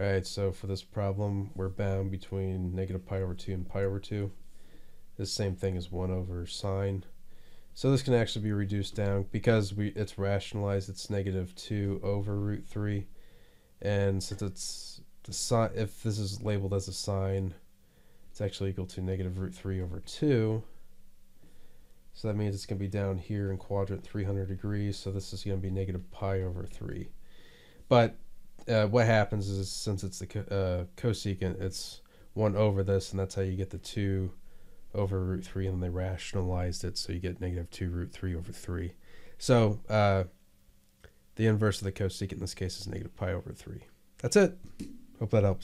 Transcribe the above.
All right, so for this problem, we're bound between negative pi over 2 and pi over 2. The same thing as 1 over sine. So this can actually be reduced down because we it's rationalized, it's negative 2 over root 3. And since it's the sine, if this is labeled as a sine, it's actually equal to negative root 3 over 2. So that means it's going to be down here in quadrant 300 degrees. So this is going to be negative pi over 3. But uh, what happens is since it's the uh, cosecant, it's 1 over this, and that's how you get the 2 over root 3, and they rationalized it, so you get negative 2 root 3 over 3. So uh, the inverse of the cosecant in this case is negative pi over 3. That's it. Hope that helps.